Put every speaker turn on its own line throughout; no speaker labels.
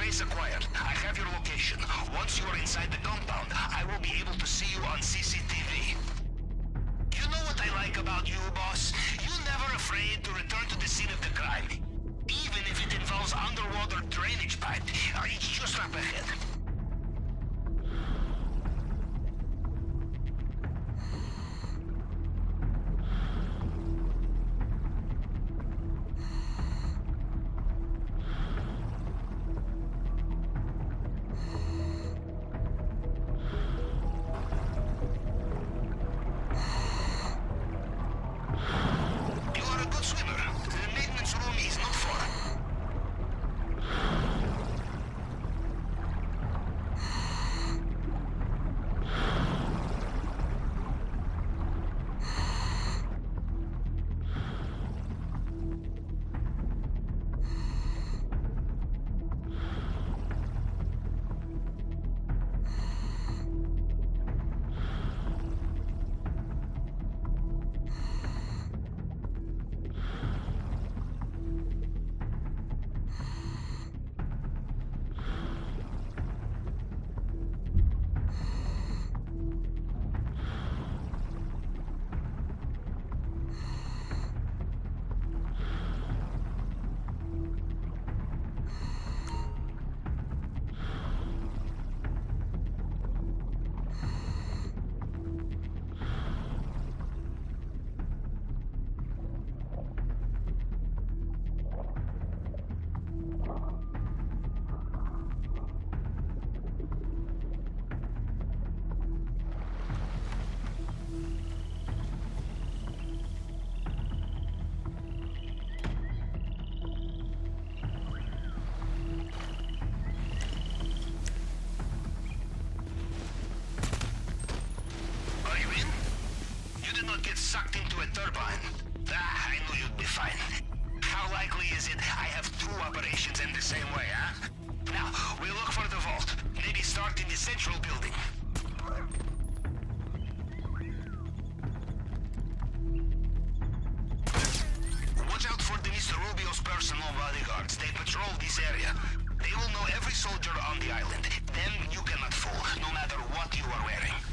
Trace acquired. I have your location. Once you are inside the compound, I will be able to see you on CCTV. You know what I like about you, boss? You're never afraid to return to the scene of the crime. Even if it involves underwater drainage pipe. It's just up ahead. Sucked into a turbine. Ah, I knew you'd be fine. How likely is it I have two operations in the same way, huh? Now, we'll look for the vault. Maybe start in the central building. Watch out for the Mr. Rubio's personal bodyguards. They patrol this area. They will know every soldier on the island. Them you cannot fool, no matter what you are wearing.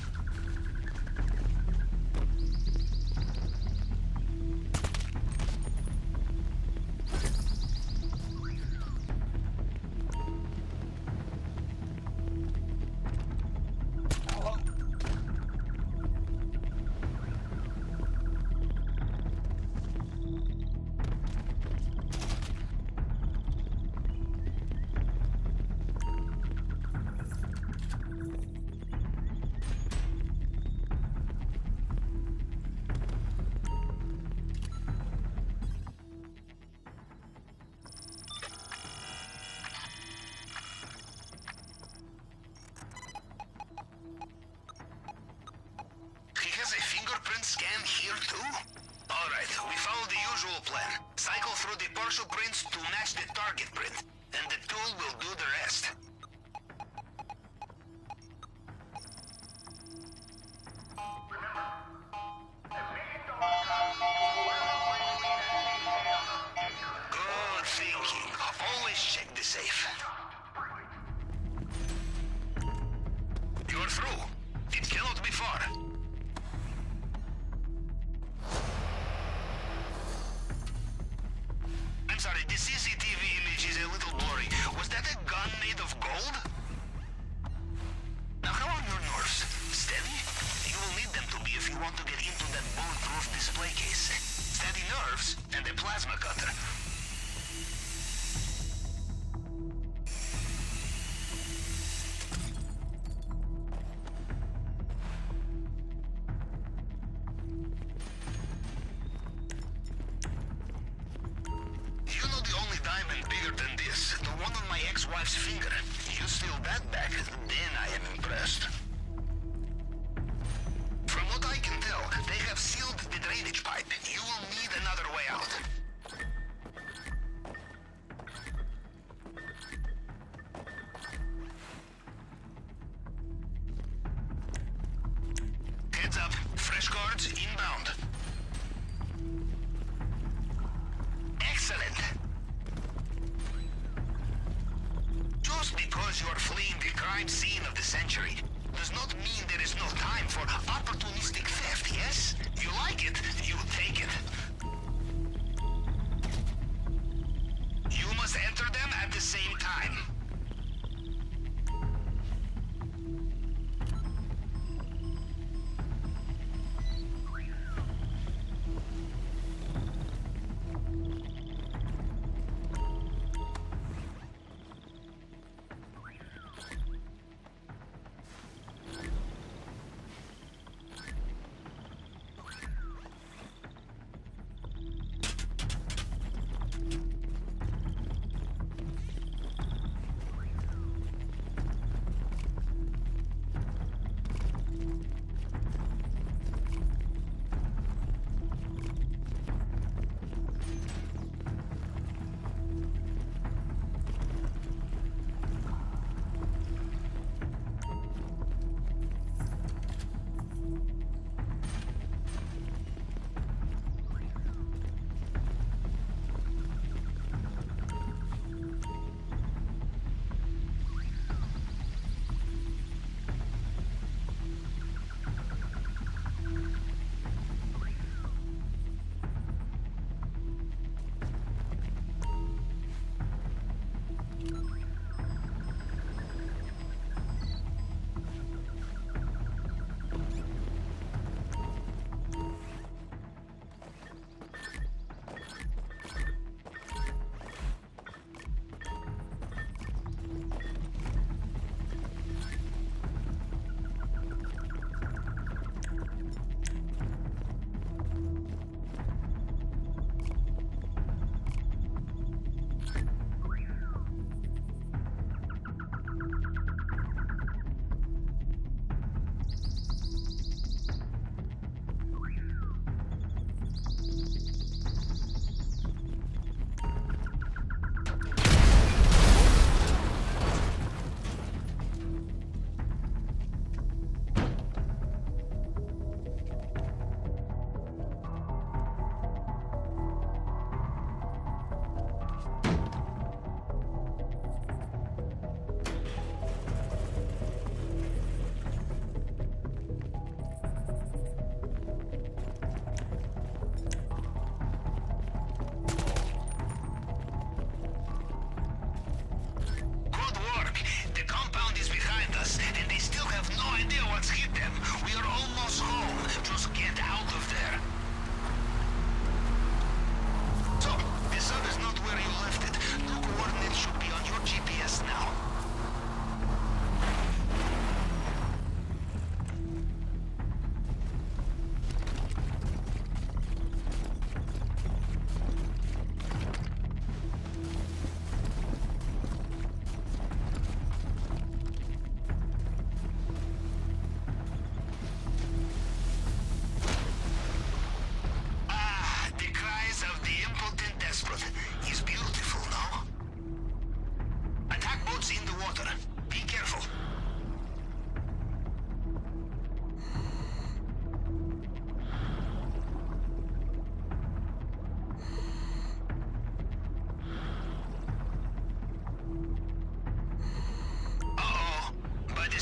Scan here too? Alright, we follow the usual plan. Cycle through the partial prints to match the target print. And the tool will do the rest. The bigger than this, the one on my ex-wife's finger. You steal that back, then I am impressed. From what I can tell, they have sealed the drainage pipe. You will need another way out. Heads up, fresh guards inbound. because you are fleeing the crime scene of the century does not mean there is no time for opportunistic theft, yes? You like it, you take it. You must enter them at the same time.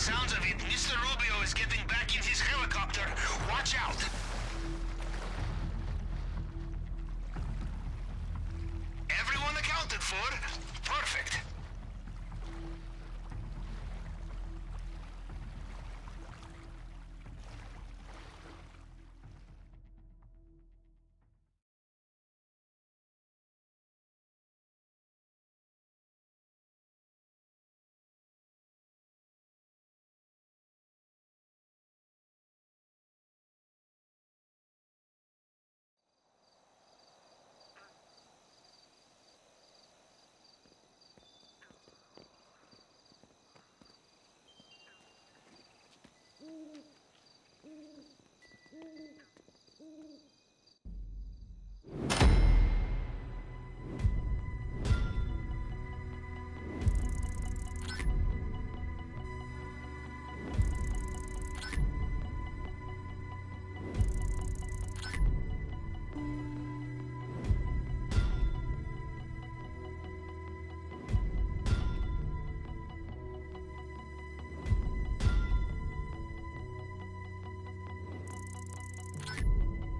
sounds of it, Mr. Rubio is getting back in his helicopter. Watch out!